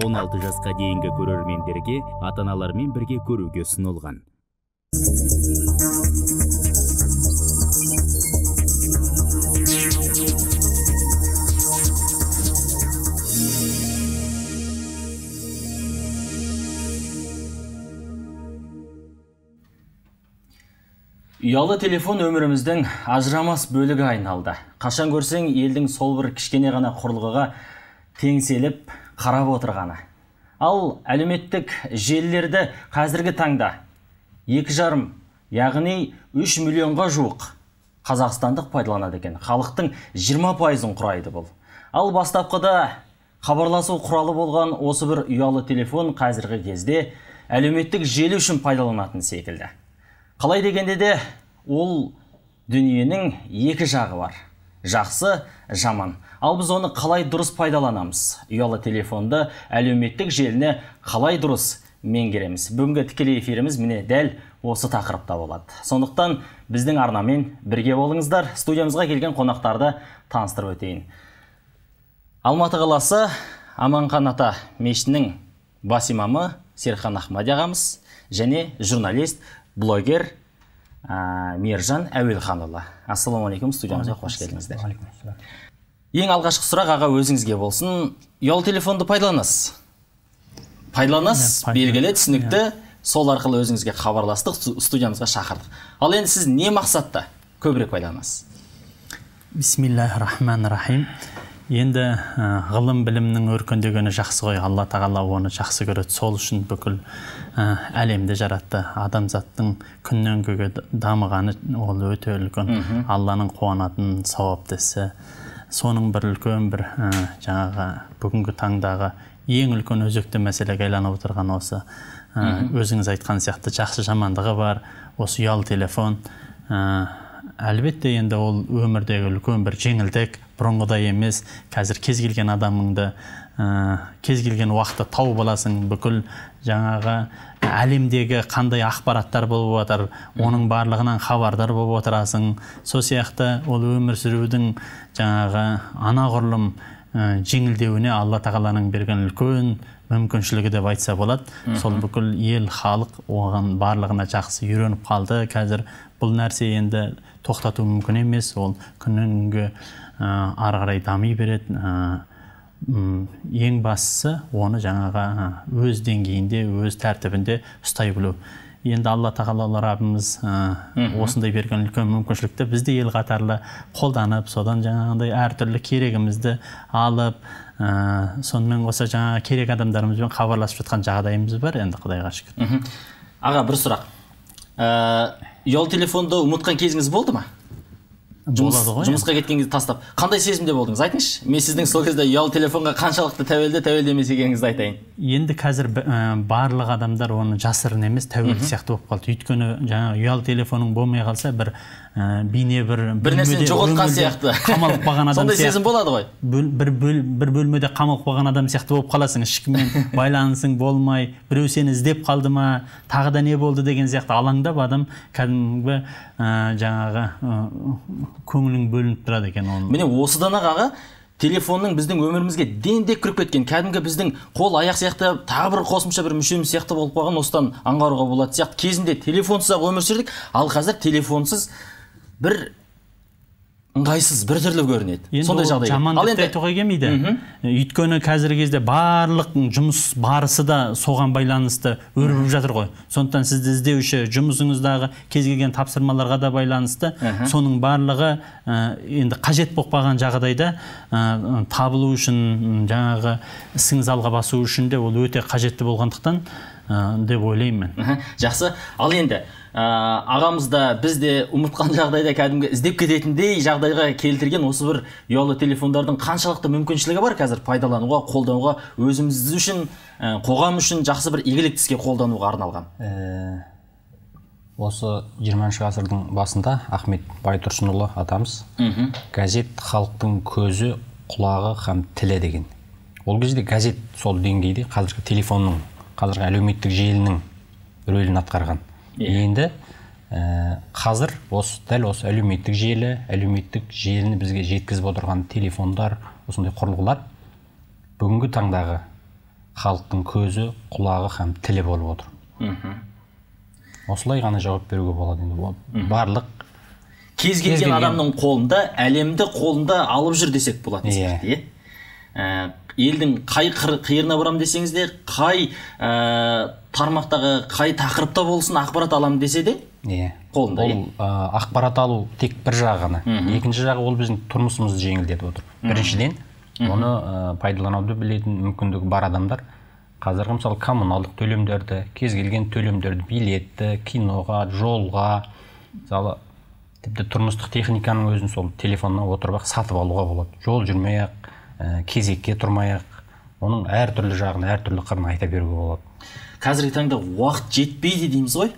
16 жасқа дейінгі көрермендерге ата аналармен бірге көруге ұсынылған. Ұялы телефон өміріміздің ажырамас бөлігі айналды. Қашан көрсең елдің сол бір кішкене ғана құрылғыға теңселіп қарап отырғаны. Ал әлеуметтік желілерді қазіргі таңда екі жарым яғни үш миллионға жуық қазақстандық пайдаланады екен. Халықтың 20 пайызын құрайды бұл. Ал бастапқыда хабарласу құралы болған осы бір ұялы телефон қазіргі кезде әлеуметтік желі үшін пайдаланатын секілді. Қалай дегенде де ол дүниенің екі жағы бар. Жақсы жаман. Ал біз оны қалай дұрыс пайдаланамыз? Ұялы телефонды әлеуметтік желіні қалай дұрыс меңгереміз? Бүгінгі тікелей эфиріміз міне дәл осы тақырыпта болады. Сондықтан біздің арнамен бірге болыңыздар. Студиямызға келген қонақтарды таныстырып өтейін. Алматы қаласы аманхан ата мешітінің бас имамы серхан ахмади ағамыз және журналист блогер ә, мейіржан әуелханұлы. Ассалаумағалейкум студиямызға қош келдіңіздер. Ең алғашқы сұрақ аға өзіңізге болсын. Ұялы телефонды пайдаланасыз? Пайдаланасыз белгілі түсінікті. Сол арқылы өзіңізге хабарластық студиямызға шақырдық. Ал енді сіз не мақсатта көбірек пайдаланасыз? Бисмиллахи рахмани рахим енді ә, ғылым білімнің өркендегені жақсы ғой. Алла тағала оны жақсы көреді. Сол үшін бүкіл ә, әлемді жаратты. Адамзаттың күннен күнге дамығаны ол өте үлкен. Алланың қуанатын сауапты ісі соның бір үлкен бір ә, жаңағы бүгінгі таңдағы ең үлкен өзекті мәселеге айланып отырған осы ә, өзіңіз айтқан сияқты жақсы жамандығы бар осы ұялы телефон. Ә, әлбетте енді ол өмірдегі үлкен бір жеңілдік бұрынғыдай емес қазір кез келген адамыңды ә, кез келген уақытта тауып аласың бүкіл жаңағы әлемдегі қандай ақпараттар болып жатыр оның барлығынан хабардар болып отырасың. Сол сияқты ол өмір сүрудің жаңағы анағұрлым ә, жеңілдеуіне алла тағаланың берген үлкен мүмкіншілігі деп айтса болады. Сол бүкіл ел халық оған барлығына жақсы үйреніп қалды. Қазір бұл нәрсе енді тоқтату мүмкін емес. Ол күннен күнге ә, ары қарай дами береді ә, ең бастысы оны жаңағы өз деңгейінде өз тәртібінде ұстай білу. Енді алла тағала раббымыз ә, осындай берген үлкен мүмкіншілікті біз де ел қатарлы қолданып содан жаңағындай әртүрлі керегімізді алып ә, сонымен қоса жаңағы керек адамдарымызбен хабарласып жатқан жағдайымыз бар енді құдайға шүкір. Аға бір сұрақ. Ә, ұялы телефонды ұмытқан кезіңіз болды ма? Жұмыс, ғой. жұмысқа кеткен кезде тастап. Қандай сезімде болдыңыз? Айтыңызшы. Мен сіздің сол кезде ұялы телефонға қаншалықты тәуелді тәуелді емес екеніңізді айтайын. Енді қазір ә, барлық адамдар оны жасырын емес тәуелді сияқты болып қалды. Өйткені жаңағы ұялы телефоның болмай қалса бір ә, бейне бір бір нәрсені жоғалтқан сияқты. қамалып қалған адам сондай сезім болады ғой. Бөл, бір, бөл, бір бөлмеде қамалып қалған адам сияқты болып қаласың. Ешкіммен байланысың болмай біреу сені іздеп қалды ма тағы да не болды деген сияқты. Алаңдап адам кәдімгі ә, жаңағы ә, көңілің бөлініп тұрады екен оның. Міне осыдан ақ аға телефонның біздің өмірімізге дендеп кіріп кеткен кәдімгі біздің қол аяқ сияқты тағы бір қосымша бір мүшеміз сияқты болып қалған осыдан аңғаруға болады сияқты. Кезінде телефонсыз ақ өмір сүрдік ал қазір телефонсыз бір ыңғайсыз біртүрлі көрінеді. Енді сондай жағдай. жаман деп енді... айтуға келмейді. Өйткені қазіргі кезде барлық жұмыс барысы да соған байланысты өрбіп жатыр ғой. Сондықтан сізді іздеуші жұмысыңыздағы кез келген тапсырмаларға да байланысты соның барлығы ә, енді қажет болып қалған жағдайда ә, табылу үшін жаңағы ісіңіз алға басу үшін де ол өте қажетті болғандықтан деп ойлаймын жақсы. Ал енді ә, ағамыз да біз де ұмытқан жағдайда кәдімгі іздеп кететіндей жағдайға келтірген осы бір ұялы телефондардың қаншалықты мүмкіншілігі бар қазір пайдалануға қолдануға өзіміз үшін ә, қоғам үшін жақсы бір игілікті іске қолдануға арналған. Ә, осы 20 ғасырдың басында ахмет байтұрсынұлы атамыз газет халықтың көзі құлағы һәм тілі деген. Ол кезде газет сол деңгейде қазіргі телефонның қазіргі әлеуметтік желінің рөлін атқарған. Енді ә, қазір осы дәл осы әлеуметтік желі әлеуметтік желіні бізге жеткізіп отырған телефондар осындай құрылғылар бүгінгі таңдағы халықтың көзі құлағы һәм тілі болып отыр. Осылай ғана жауап беруге болады енді. Барлық кез келген адамның қолында әлемді қолында алып жүр десек болады Иә. Ә, елдің қай қыр- қиырына барамын десеңіз де қай ә, тармақтағы қай тақырыпта болсын ақпарат аламын десе де иә Қолында, ол ә, ақпарат алу тек бір жағы ғана. Екінші жағы ол біздің тұрмысымызды жеңілдетіп отыр. Біріншіден оны ә, пайдалануды білетін мүмкіндігі бар адамдар қазіргі мысалы коммуналдық төлемдерді кез келген төлемдерді билетті киноға жолға мысалы тіпті тұрмыстық техниканың өзін сол телефоннан отырып ақ сатып алуға болады. Жол жүрмей ақ ә, кезекке тұрмай ақ оның әртүрлі жағын әртүрлі қырын айта беруге болады. Қазіргі таңда уақыт жетпейді дейміз ғой.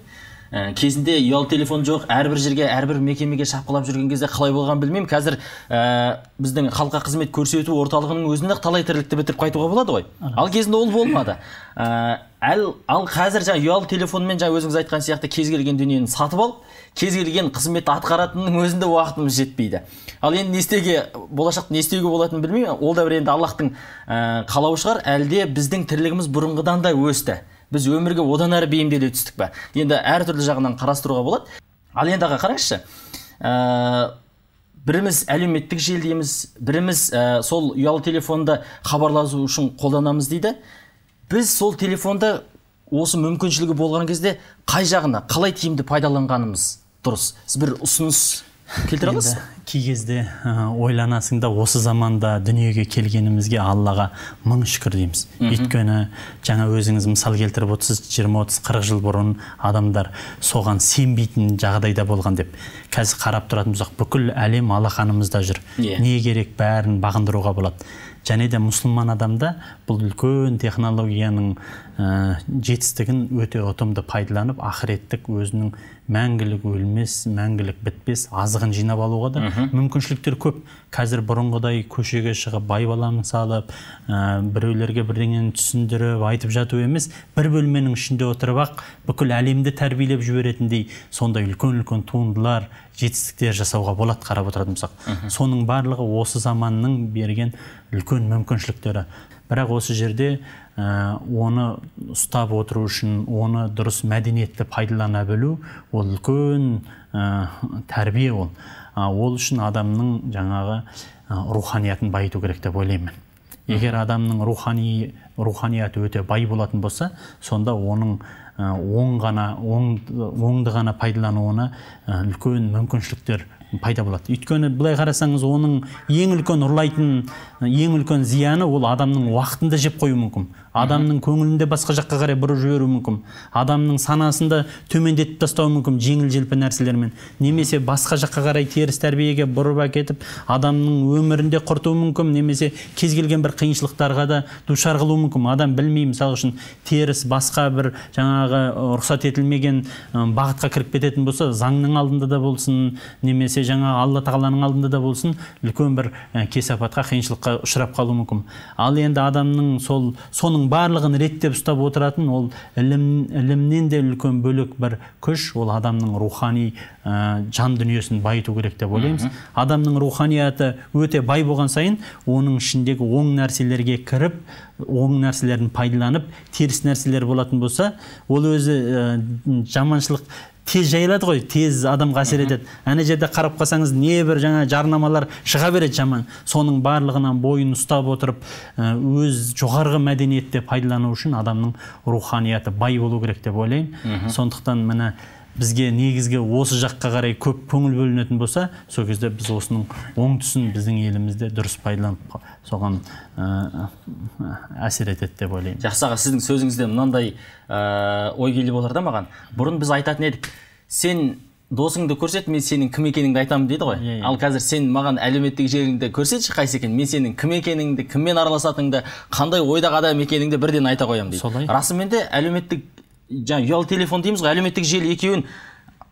Ә, кезінде ұялы телефон жоқ әрбір жерге әрбір мекемеге шапқылап жүрген кезде қалай болғанын білмеймін. Қазір ә, біздің халыққа қызмет көрсету орталығының өзінде ақ талай тірлікті бітіріп қайтуға болады ғой. Ал кезінде ол болмады. Ә, әл, ал қазір жаңа ұялы телефонмен жаңа өзіңіз айтқан сияқты кез келген дүниені сатып алып кез келген қызметті атқаратынның өзінде уақытымыз жетпейді. Ал енді не істеуге болашақта не істеуге болатынын білмеймін. Ол да бір енді аллахтың ә, қалауы шығар. Әлде біздің тірлігіміз бұрынғыдан да өсті. Біз өмірге одан әрі бейімделе түстік па енді әртүрлі жағынан қарастыруға болады. Ал енді аға қараңызшы ә, біріміз әлеуметтік желідеміз біріміз ә, сол ұялы телефонды хабарласу үшін қолданамыз дейді. Біз сол телефонды осы мүмкіншілігі болған кезде қай жағына қалай тиімді пайдаланғанымыз дұрыс? Сіз бір ұсыныс келтіре аласыз? Кей кезде ойланасың да осы заманда дүниеге келгенімізге аллаға мың шүкір дейміз. Өйткені жаңа өзіңіз мысал келтіріп отырсыз 20 30 40 жыл бұрын адамдар соған сенбейтін жағдайда болған деп. Қазір қарап тұратын болсақ бүкіл әлем алақанымызда жүр. Иә. не керек бәрін бағындыруға болады. Және де мұсылман адамда бұл үлкен технологияның ә, жетістігін өте ұтымды пайдаланып ақыреттік өзінің мәңгілік өлмес мәңгілік бітпес азығын жинап алуға да мүмкіншіліктер көп. Қазір бұрынғыдай көшеге шығып байбалам салып ә, біреулерге бірдеңені түсіндіріп айтып жату емес. бір бөлменің ішінде отырып ақ бүкіл әлемді тәрбиелеп жіберетіндей сондай үлкен үлкен туындылар жетістіктер жасауға болады қарап отыратын болсақ. Соның барлығы осы заманның берген үлкен мүмкіншіліктері. Бірақ осы жерде ә, оны ұстап отыру үшін оны дұрыс мәдениетті пайдалана білу ол үлкен ә, тәрбие ол. А, ол үшін адамның жаңағы ә, руханиятын байыту керек деп ойлаймын егер адамның рухани руханияты өте бай болатын болса сонда оның ә, оң ғана оң, оңды ғана пайдалануына ә, үлкен мүмкіншіліктер пайда болады. Өйткені былай қарасаңыз оның ең үлкен ұрлайтын ең үлкен зияны ол адамның уақытын да жеп қоюы мүмкін. Адамның көңілін де басқа жаққа қарай бұрып жіберуі мүмкін. Адамның санасын да төмендетіп тастауы мүмкін жеңіл желпі нәрселермен. Немесе басқа жаққа қарай теріс тәрбиеге бұрып әкетіп адамның өмірін де құртуы мүмкін немесе кез келген бір қиыншылықтарға да душар қылуы мүмкін. Адам білмей мысалы үшін теріс басқа бір жаңағы рұқсат етілмеген бағытқа кіріп кететін болса заңның алдында да болсын немесе жаңа алла тағаланың алдында да болсын үлкен бір кесапатқа қиыншылыққа ұшырап қалуы мүмкін. Ал енді адамның сол соның барлығын реттеп ұстап отыратын ол ілім, ілімнен де үлкен бөлек бір күш. Ол адамның рухани ә, жан дүниесін байыту керек деп ойлаймыз. Адамның руханияты өте бай болған сайын оның ішіндегі оң нәрселерге кіріп оң нәрселерін пайдаланып теріс нәрселер болатын болса ол өзі ә, жаманшылық тез жайылады ғой тез адамға әсер етеді. Ана жерде қарап қалсаңыз небір жаңа жарнамалар шыға береді жаман соның барлығынан бойын ұстап отырып өз жоғарғы мәдениетте пайдалану үшін адамның руханияты бай болу керек деп ойлаймын сондықтан міне бізге негізгі осы жаққа қарай көп көңіл бөлінетін болса сол кезде біз осының оң тұсын біздің елімізде дұрыс пайдаланып соған ә, әсер етеді деп ойлаймын жақсы аға сіздің сөзіңізде мынандай ә, ой келіп отыр да маған бұрын біз айтатын едік сен досыңды көрсет мен сенің кім екеніңді айтамын дейді ғой Иә, иә. ал қазір сен маған әлеуметтік желіңді көрсетші қайсы екен мен сенің кім екеніңді кіммен араласатыныңды қандай ойдағы адам екеніңді бірден айта қоямын дейді Солай. расымен де әлеуметтік жаңа ұялы телефон дейміз ғой әлеуметтік желі екеуін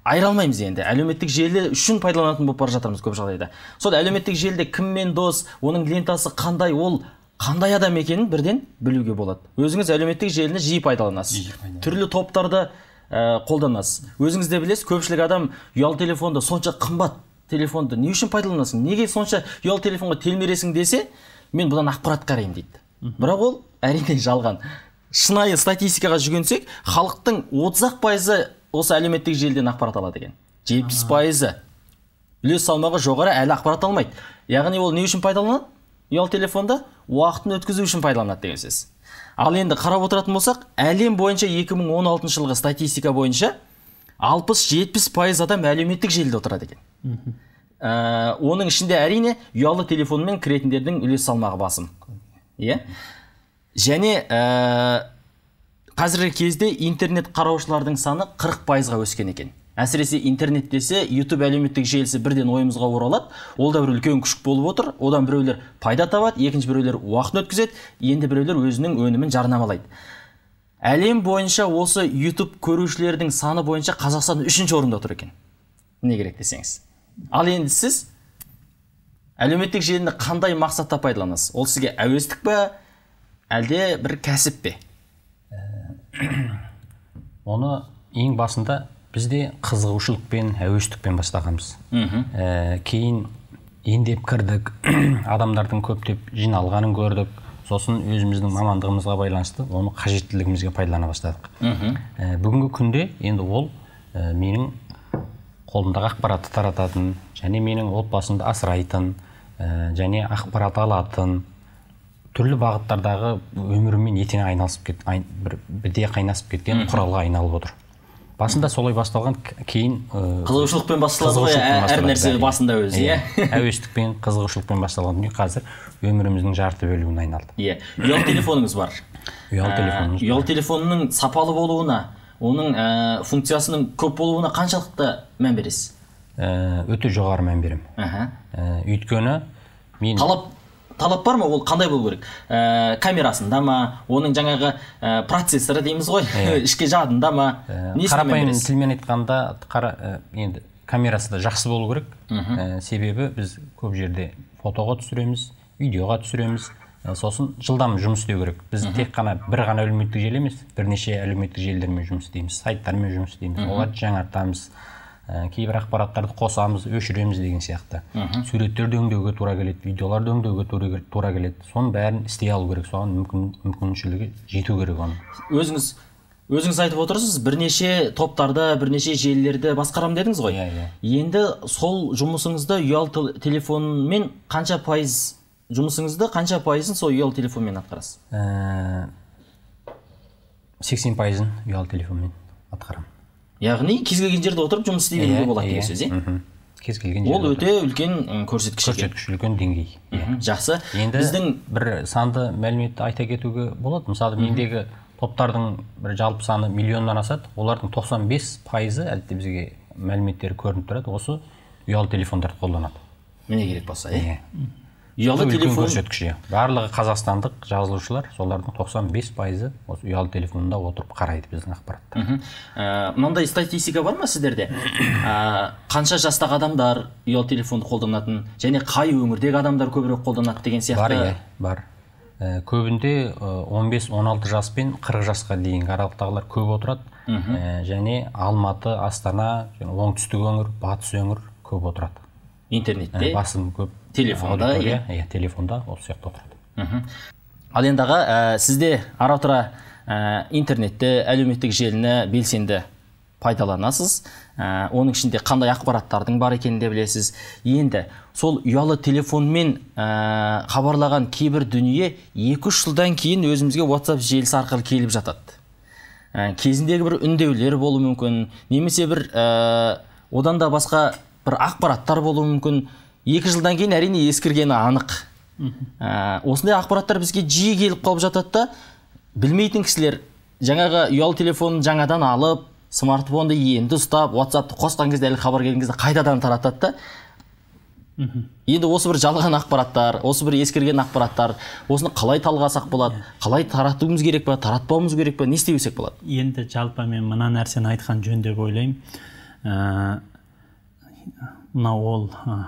айыра алмаймыз енді. Әлеуметтік желі үшін пайдаланатын болып бара жатырмыз көп жағдайда. Сол әлеуметтік желіде кіммен дос оның лентасы қандай ол қандай адам екенін бірден білуге болады. Өзіңіз әлеуметтік желіні жиі пайдаланасыз. Түрлі топтарды ә, қолданасыз. Өзіңіз де білесіз көпшілік адам ұялы телефонды сонша қымбат телефонды не үшін пайдаланасың? Неге сонша ұялы телефонға телміресің десе мен бұдан ақпарат қараймын дейді. Бірақ ол әрине жалған. Шынайы статистикаға жүгінсек халықтың отыз ақ пайызы осы әлеуметтік желіден ақпарат алады екен. Жетпіс пайызы. Үлес салмағы жоғары әлі ақпарат алмайды. Яғни ол не үшін пайдаланады ұялы телефонды уақытын өткізу үшін пайдаланады деген сөз. Ал енді қарап отыратын болсақ әлем бойынша 2016 жылғы статистика бойынша 60-70 пайыз адам әлеуметтік желіде отырады екен. Ә, оның ішінде әрине ұялы телефонмен кіретіндердің үлес салмағы басым. Иә? Және ә, қазіргі кезде интернет қараушылардың саны 40 пайызға өскен екен. Әсіресе интернет десе ютуб әлеуметтік желісі бірден ойымызға оралады. Ол да бір үлкен күшік болып отыр. Одан біреулер пайда табады екінші біреулер уақытын өткізеді. Енді біреулер өзінің өнімін жарнамалайды. Әлем бойынша осы ютуб көрушілердің саны бойынша қазақстан үшінші орында тұр екен. Не керек десеңіз. Ал енді сіз әлеуметтік желіні қандай мақсатта пайдаланасыз? Ол сізге әуестік па әлде бір кәсіп пе? Оны ең басында бізде қызығушылықпен әуестікпен бастағанбыз. Ә, кейін ендеп кірдік адамдардың көптеп жиналғанын көрдік. Сосын өзіміздің мамандығымызға байланысты оны қажеттілігімізге пайдалана бастадық. Ә, бүгінгі күнде енді ол ә, менің қолымдағы ақпаратты тарататын және менің отбасымды асырайтын ә, және ақпарат алатын түрлі бағыттардағы өміріммен етене айналысып кет ай, бір біте қайнасып кеткен құралға айналып отыр. Басында солай басталған кейін ә, қызығушылықпен басталады ғой қызығушылықпен әр нәрсе басында өзі иә. әуестікпен қызығушылықпен басталған дүние қазір өміріміздің жарты бөлігіне айналды. Иә. Ұялы телефоныңыз бар. Ұялы Ә, телефонымыз ұялы телефонның сапалы болуына оның ә, функциясының көп болуына қаншалықты мән бересіз? Ә, өте жоғары мән беремін. Аха. ә, өйткені мен талап талап бар ма? ол қандай болу керек? Ә, камерасында ма? оның жаңағы ә, процессоры дейміз ғой. Ішкі жадында ма? Ә, қарапайым тілмен айтқанда қара, ә, енді камерасы да жақсы болу керек. Ә, себебі біз көп жерде фотоға түсіреміз видеоға түсіреміз. Ә, сосын жылдам жұмыс істеу керек. Біз тек қана бір ғана әлеуметтік желі емес бірнеше әлеуметтік желілермен жұмыс істейміз сайттармен жұмыс істейміз оларды жаңартамыз. Ә, кейбір ақпараттарды қосамыз өшіреміз деген сияқты. Суреттерді өңдеуге тура келеді видеоларды өңдеуге тура кел- тура келеді. Соның бәрін істей алу керек соған мүмкін мүмкіншілігі жету керек оның. Өзіңіз өзіңіз айтып отырсыз бірнеше топтарды бірнеше желілерді басқарамын дедіңіз ғой. Иә, иә. енді сол жұмысыңызды ұялы тел- телефонмен қанша пайыз жұмысыңызды қанша пайызын сол ұялы телефонмен атқарасыз? Ә, сексен пайызын ұялы телефонмен атқарамын. Яғни кез келген жерде отырып жұмыс істей беруге болады деген сөз иә кез келген ол өте үлкен көрсеткіш көрсеткіш үлкен деңгей. Мгм, жақсы. Енді біздің бір санды мәліметті айта кетуге болады. Мысалы мендегі топтардың бір жалпы саны миллионнан асады. Олардың 95 пайызы әлі бізге мәліметтері көрініп тұрады. Осы ұялы телефондарды қолданады. Міне керек болса иә Иә. Ұялы телефон көрсеткіш иә. Барлығы қазақстандық жазылушылар солардың 95 пайызы осы ұялы телефонында отырып қарайды біздің ақпаратты. Ә, мынандай статистика бар ма сіздерде? Ә, қанша жастағы адамдар ұялы телефонды қолданатын және қай өңірдегі адамдар көбірек қолданады деген сияқты? Бар иә бар. Ә, көбінде ә, 15-16 жас пен 40 жасқа дейінгі аралықтағылар көп отырады. Ә, және алматы астана оңтүстік өңір батыс өңір көп отырады. Интернетте? Басым көп. Телефонда, аудитория, иә. телефонда осы сияқты отырады. Ал енді аға ә, сізде ара тұра ә, интернетті әлеуметтік желіні белсенді пайдаланасыз. Ә, оның ішінде қандай ақпараттардың бар екенін де білесіз. Енді сол ұялы телефонмен ә, хабарлаған кейбір дүние 2-3 жылдан кейін өзімізге WhatsApp желісі арқылы келіп жатады. Ә, кезіндегі бір үндеулер болуы мүмкін немесе бір ә, одан да басқа бір ақпараттар болуы мүмкін. Екі жылдан кейін әрине ескіргені анық. Ә, осындай ақпараттар бізге жиі келіп қалып жатады да білмейтін кісілер жаңағы ұялы телефонын жаңадан алып смартфонды енді ұстап ватсапты қосқан кезде әлгі хабар келген кезде қайтадан таратады да. Енді осы бір жалған ақпараттар осы бір ескірген ақпараттар осыны қалай талғасақ болады қалай таратуымыз керек па таратпауымыз керек па не істесек болады? Енді жалпы мен мына нәрсені айтқан жөн деп ойлаймын. Ә, мынау ол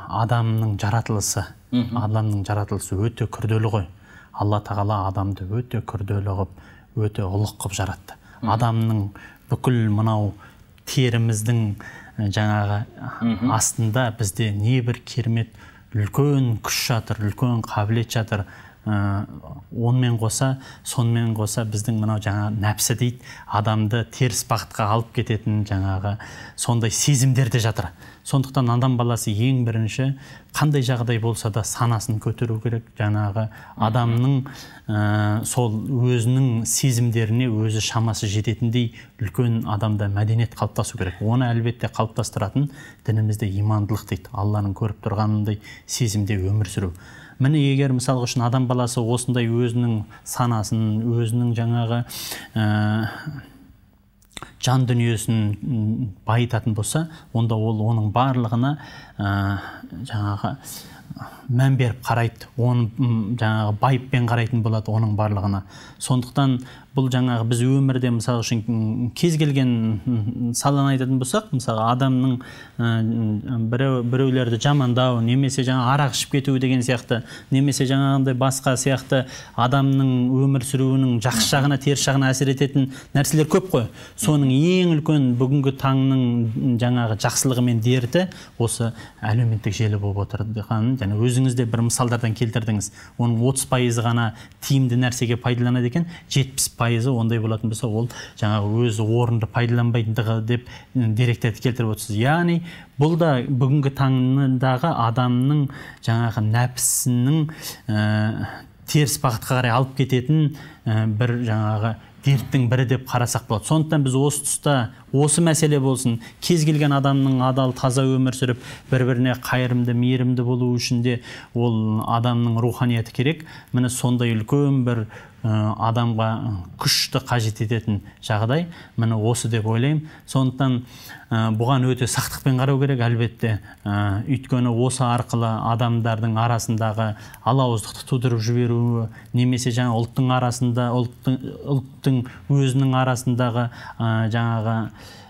адамның жаратылысы. Адамның жаратылысы өте күрделі ғой. Алла тағала адамды өте күрделі қылып өте ұлық қылып жаратты. Адамның бүкіл мынау теріміздің жаңағы астында бізде небір керемет үлкен күш жатыр үлкен қабілет жатыр. Ә, онымен қоса сонымен қоса біздің мынау жаңа нәпсі дейді адамды теріс бағытқа алып кететін жаңағы сондай сезімдер де жатыр. Сондықтан адам баласы ең бірінші қандай жағдай болса да санасын көтеру керек. Жаңағы адамның ә, сол өзінің сезімдеріне өзі шамасы жететіндей үлкен адамда мәдениет қалыптасу керек. Оны әлбетте қалыптастыратын дінімізде имандылық дейді. Алланың көріп тұрғанындай сезімде өмір сүру. Міне егер мысалға үшін адам баласы осындай өзінің санасын өзінің жаңағы ә, жан дүниесін байытатын болса онда ол оның барлығына ә, жаңағы мән беріп қарайды. Оны жаңағы байыппен қарайтын болады оның барлығына. Сондықтан бұл жаңағы біз өмірде мысалы үшін кез келген саланы айтатын болсақ мысалы адамның біреу біреулерді жамандау немесе жаңа арақ ішіп кету деген сияқты немесе жаңағындай басқа сияқты адамның өмір сүруінің жақсы жағына теріс жағына әсер ететін нәрселер көп қой. Соның ең үлкен бүгінгі таңның жаңағы жақсылығы мен дерті осы әлеуметтік желі болып отырғанын және өзіңіз де бір мысалдардан келтірдіңіз. Оның отыз пайызы ғана тиімді нәрсеге пайдаланады екен жетпіс пайызы ондай болатын болса ол жаңағы өзі орынды пайдаланбайтындығы деп деректерді келтіріп отырсыз. Яғни бұл да бүгінгі таңдағы адамның жаңағы нәпсінің ә, теріс бағытқа қарай алып кететін ә, бір жаңағы дерттің бірі деп қарасақ болады. Сондықтан біз осы тұста осы мәселе болсын. Кез келген адамның адал таза өмір сүріп бір біріне қайырымды мейірімді болу үшін де ол адамның руханияты керек. Міне сондай үлкен бір адамға күшті қажет ететін жағдай міне осы деп ойлаймын. Сондықтан бұған өте сақтықпен қарау керек әлбетте. Ә, өйткені осы арқылы адамдардың арасындағы алауыздықты тудырып жіберуі немесе жаңа ұлттың арасында ұлттың, ұлттың өзінің арасындағы ә, жаңағы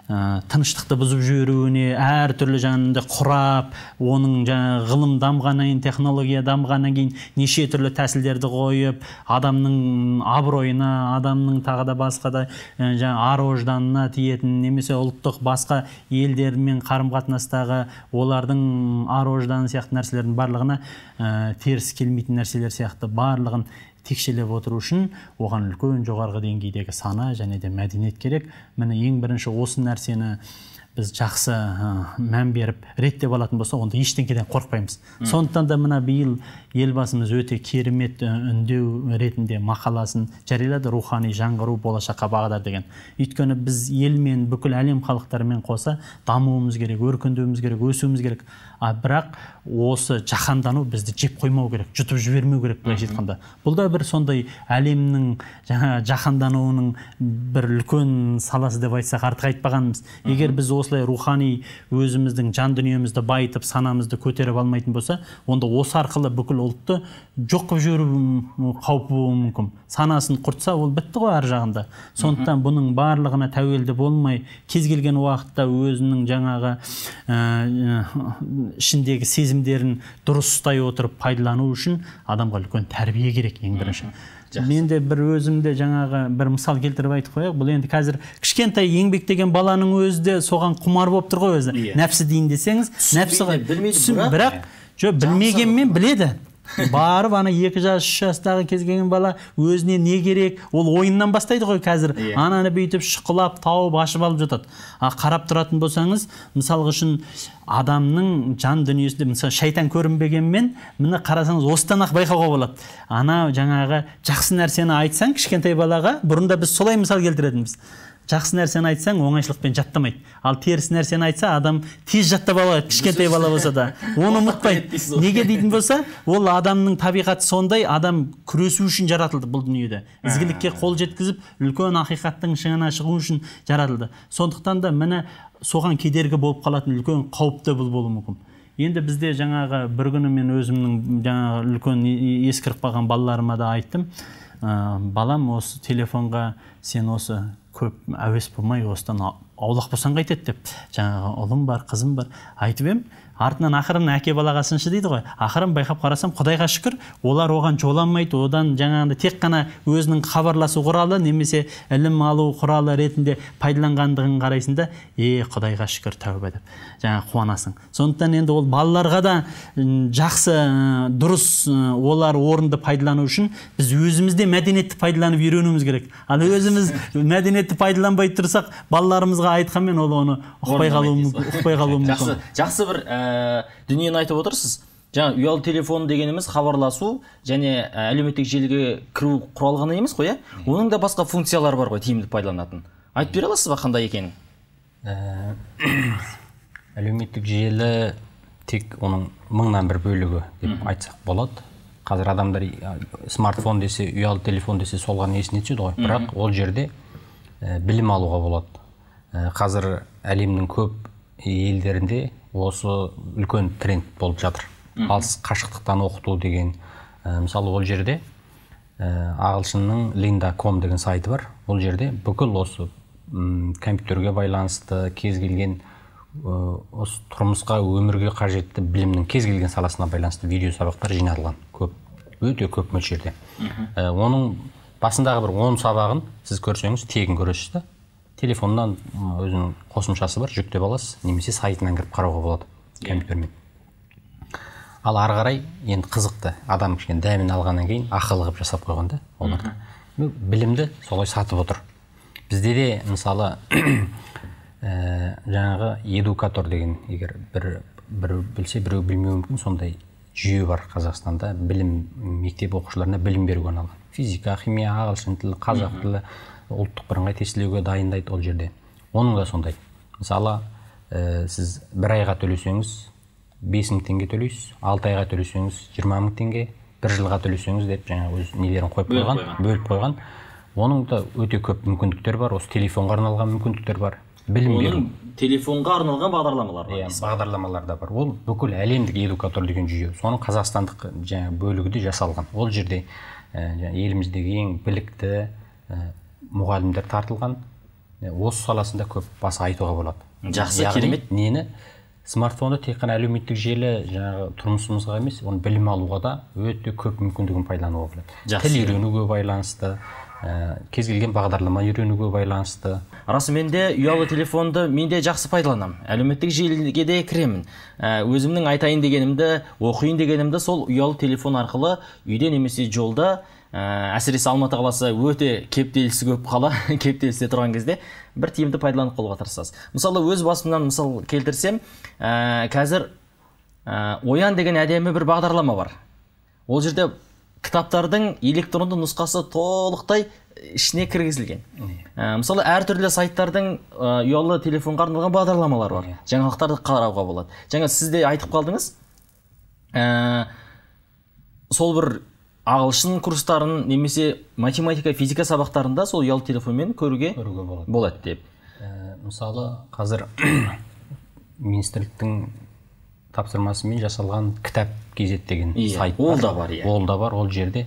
ә, тыныштықты бұзып жіберуіне әртүрлі жаңағындай құрап оның жаңағы ғылым дамығаннан кейін технология дамығаннан кейін неше түрлі тәсілдерді қойып адамның абыройына адамның тағы да басқа да ә, жаңағы ар ожданына тиетін немесе ұлттық басқа елдермен қарым қатынастағы олардың ар ожданы сияқты нәрселердің барлығына ә, теріс келмейтін нәрселер сияқты барлығын текшелеп отыру үшін оған үлкен жоғарғы деңгейдегі сана және де мәдениет керек. Міне ең бірінші осы нәрсені біз жақсы ә, мән беріп реттеп алатын болсақ онда ештеңеден қорықпаймыз. Сондықтан да мына биыл елбасымыз өте керемет үндеу ретінде мақаласын жариялады. Рухани жаңғыру болашаққа бағдар деген. Өйткені біз елмен бүкіл әлем халықтарымен қоса дамуымыз керек өркендеуіміз керек өсуіміз керек. А бірақ осы жаһандану бізді жеп қоймау керек жұтып жібермеу керек былайша айтқанда. Бұл да бір сондай әлемнің жаңа жаһандануының бір үлкен саласы деп айтсақ артық айтпағанымыз егер біз осылай рухани өзіміздің жан дүниемізді байытып санамызды көтеріп алмайтын болса онда осы арқылы бүкіл ұлтты жоқ қылып жіберу қаупі болуы мүмкін. Санасын құртса ол бітті ғой ар жағында. Сондықтан бұның барлығына тәуелді болмай кез келген уақытта өзінің жаңағы ә, ішіндегі сезімдерін дұрыс ұстай отырып пайдалану үшін адамға үлкен тәрбие керек ең бірінші. Мен де бір өзімде жаңағы бір мысал келтіріп айтып қояйық. Бұл енді қазір кішкентай еңбектеген баланың өзі де соған құмар болып тұр ғой өзі. Иә. нәпсі дейін десеңіз нәпсі бірақ жоқ білмегенмен біледі. Барып ана екі жас үш жастағы кез келген бала өзіне не керек? Ол ойыннан бастайды ғой қазір. Иә. ананы бүйтіп шұқылап тауып ашып алып жатады. А қарап тұратын болсаңыз мысалға үшін адамның жан дүниесінде мысалы шайтан көрінбегенмен міне қарасаңыз осыдан ақ байқауға болады. Ана жаңағы жақсы нәрсені айтсаң кішкентай балаға бұрында біз солай мысал келтіретінбіз. Жақсы нәрсені айтсаң оңайшылықпен жаттамайды. Ал теріс нәрсені айтса адам тез жаттап алады кішкентай бала болса да. Оны ұмытпайды. неге дейтін болса ол адамның табиғаты сондай адам күресу үшін жаратылды бұл дүниеде. Ізгілікке қол жеткізіп үлкен ақиқаттың шыңына шығу үшін жаратылды. Сондықтан да міне соған кедергі болып қалатын үлкен қауіп те бұл болуы мүмкін. Енді бізде жаңағы бір күні мен өзімнің жаңағы үлкен ескіріп қалған балаларыма да айттым. Ә, балам осы телефонға сен осы көп әуес болмай осыдан аулақ болсаң қайтеді деп жаңағы ұлым бар қызым бар. айтып едім. Артынан ақырын әке балаға сыншы дейді ғой. Ақырын байқап қарасам құдайға шүкір олар оған жоламайды. Одан жаңағындай тек қана өзінің хабарласу құралы немесе ілім алу құралы ретінде пайдаланғандығын қарайсың да е құдайға шүкір тәуба деп. Жаңа қуанасың. Сондықтан енді ол балаларға да жақсы дұрыс олар орынды пайдалану үшін біз өзіміз де мәдениетті пайдаланып үйренуіміз керек. Ал өзіміз мәдениетті пайдаланбай тұрсақ балаларымызға айтқанмен ол оны ұқпай қалуы мүмкін ұқпай қалуы мүмкін. Жақсы жақсы бір ә, дүниені айтып отырсыз. Жаңа ұялы телефон дегеніміз хабарласу және ә, әлеуметтік желіге кіру құралы ғана емес қой иә? Оның да басқа функциялары бар ғой тиімді пайдаланатын. Айтып бере аласыз ба қандай екенін? Әлеуметтік желі тек оның мыңнан бір бөлігі деп айтсақ болады. Қазір адамдар ә, смартфон десе ұялы телефон десе сол ғана есіне түседі ғой. Бірақ ол жерде ә, білім алуға болады. Ә, қазір әлемнің көп елдерінде осы үлкен тренд болып жатыр. Алыс қашықтықтан оқыту деген ә, мысалы ол жерде ә, ағылшынның линда ком деген сайты бар. Ол жерде бүкіл осы компьютерге байланысты кез келген ә, осы тұрмысқа өмірге қажетті білімнің кез келген саласына байланысты видео сабақтар жинатылған көп өте көп мөлшерде. Ә, оның басындағы бір он сабағын сіз көрсеңіз тегін көресіз да телефоннан өзінің қосымшасы бар жүктеп аласыз немесе сайтынан кіріп қарауға болады компьютермен. Ал ары қарай енді қызықты адам кішкене дәмін алғаннан кейін ақылы қылып жасап қойған да оларды білімді солай сатып отыр. Бізде де мысалы ә, жаңағы эдукатор деген егер бір бір білсе біреу білмеуі мүмкін сондай жүйе бар қазақстанда білім мектеп оқушыларына білім беруге арналған. Физика химия ағылшын тілі қазақ тілі ұлттық бірыңғай тестілеуге дайындайды ол жерде. Оның да сондай. Мысалы ә, сіз бір айға төлесеңіз бес мың теңге төлейсіз алты айға төлесеңіз жиырма мың теңге бір жылға төлесеңіз деп жаңағы өз нелерін қойып қойған бөліп қойған. Оның да өте көп мүмкіндіктер бар. Осы телефонға арналған мүмкіндіктер бар. Білім беру. телефонға арналған бағдарламалар бар иә бағдарламалар да бар. Ол бүкіл әлемдік эдукатор деген жүйе. Соның қазақстандық жаңағы бөлігі де жасалған. Ол жерде ә, еліміздегі ең білікті ә, мұғалімдер тартылған. Осы саласында көп баса айтуға болады. Жақсы, керемет. нені? Смартфонды тек қана әлеуметтік желі жаңағы тұрмысымызға емес оны білім алуға да өте көп мүмкіндігін пайдалануға болады. Жақсы. тіл үйренуге байланысты ә, кез келген бағдарлама үйренуге байланысты. Расымен де ұялы телефонды мен де жақсы пайдаланамын әлеуметтік желіге де кіремін. Ә, өзімнің айтайын дегенімді оқиын дегенімді сол ұялы телефон арқылы үйде немесе жолда ә, әсіресе алматы қаласы өте кептелісі көп қала кептелісте тұрған кезде бір тиімді пайдаланып қалуға тырысасыз. Мысалы өз басымнан мысал келтірсем ә, қазір ә, оян деген әдемі бір бағдарлама бар. Ол жерде кітаптардың электронды нұсқасы толықтай ішіне кіргізілген. Ә, мысалы әртүрлі сайттардың ә, ұялы телефонға арналған бағдарламалар бар. Жаңалықтарды қарауға болады. Жаңа сіз де айтып қалдыңыз. Ә, сол бір ағылшын курстарын немесе математика физика сабақтарында сол ұялы телефонмен көруге көруге болады. болады деп. Ә, мысалы қазір министрліктің тапсырмасымен жасалған кітап kz деген Иә, сайт ол да бар, иә. ол да бар. Ол жерде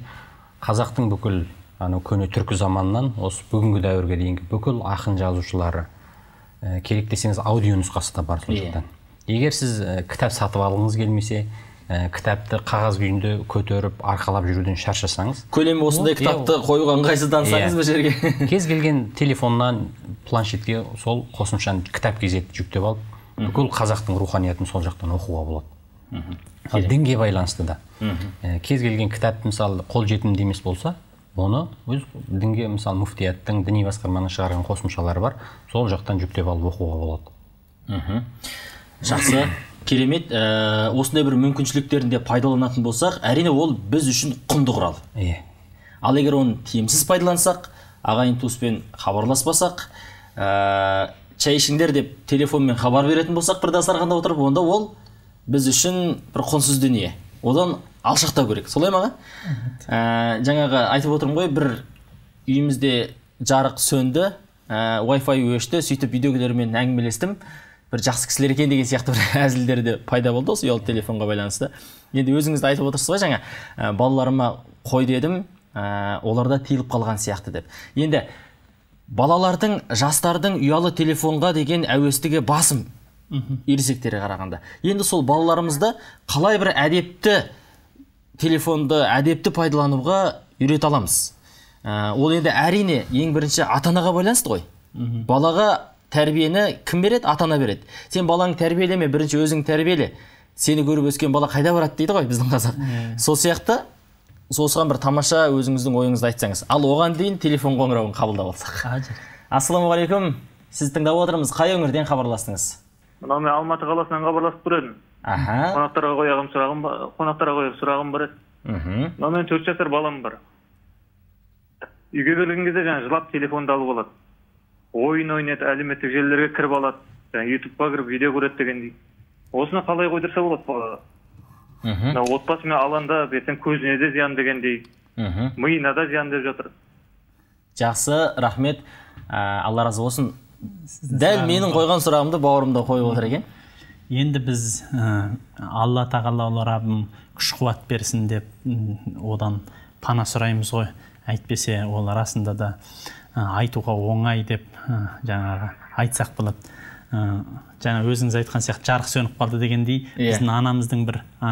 қазақтың бүкіл анау көне түркі заманынан осы бүгінгі дәуірге дейінгі бүкіл ақын жазушылары ә, керек десеңіз аудио нұсқасы да бар сол Иә. жақтан егер сіз ә, кітап сатып алғыңыз келмесе ә, кітапты қағаз күйінде көтеріп арқалап жүруден шаршасаңыз. Көлемі осындай кітапты қоюға ыңғайсыздансаңыз Иә. бір жерге. Кез келген телефоннан планшетке сол қосымшаны кітап kz жүктеп алып бүкіл қазақтың руханиятын сол жақтан оқуға болады. Ал дінге байланысты да. Ә, кез келген кітап мысалы қолжетімді емес болса оны өз дінге мысалы муфтияттың діни басқарманың шығарған қосымшалары бар сол жақтан жүктеп алып оқуға болады. Жақсы. Керемет ә, осындай бір мүмкіншіліктерін де пайдаланатын болсақ әрине ол біз үшін құнды құрал. Иә. Ал егер оны тиімсіз пайдалансақ ағайын туыспен хабарласпасақ ә, шай ішіңдер деп телефонмен хабар беретін болсақ бір дастарханда отырып онда ол біз үшін бір құнсыз дүние. Одан алшақтау керек. Солай ма аға ә, жаңағы айтып отырмын ғой бір үйімізде жарық сөнді ә, Wi-Fi өшті сөйтіп үйдегілермен әңгімелестім. Бір жақсы кісілер екен деген сияқты бір әзілдер де пайда болды осы ұялы телефонға байланысты. Енді өзіңіз де айтып отырсыз ғой жаңа ә, балаларыма қой дедім ә, оларда тиылып қалған сияқты деп. Енді балалардың жастардың ұялы телефонға деген әуестігі басым ересектерге қарағанда. Енді сол балаларымызды қалай бір әдепті телефонды әдепті пайдалануға үйрете аламыз? Ә, ол енді әрине ең бірінші ата анаға байланысты ғой. Балаға тәрбиені кім береді? Ата ана береді. Сен балаңды тәрбиелеме бірінші өзің тәрбиеле. Сені көріп өскен бала қайда барады дейді ғой біздің қазақ. Сол сияқты осыған бір тамаша өзіңіздің ойыңызды айтсаңыз. Ал оған дейін телефон қоңырауын қабылдап алсақ. Ассалаумағалейкум. Сізді тыңдап отырмыз. Қай өңірден хабарластыңыз? Мынау мен алматы қаласынан хабарласып тұр едім. Аха. Қонақтарға қояғым сұрағым қонақтарға қояр сұрағым бар еді. Мхм. Мынау менің төрт жасар балам бар. Үйге келген кезде жаңағы жылап телефонды алып алады. Ойын ойнайды әлеуметтік желілерге кіріп алады. Жаңағы ютубқа кіріп видео көреді дегендей. Осыны қалай қойдырса болады балаға. Мхм. Мына отбасымен алаңдап ертең көзіне де зиян дегендей. Мхм. Миына да зиян деп жатыр. Жақсы рахмет. Ә, алла разы болсын. Дәл менің қойған сұрағымды бауырым да қойып отыр екен. Енді біз ә, алла тағала раббым күш қуат берсін деп одан пана сұраймыз ғой. Әйтпесе ол расында да. Айтуға оңай деп жаңағы айтсақ болады. Ә, жаңа өзіңіз айтқан сияқты жарық сөніп қалды дегендей Иә. біздің анамыздың бір ә,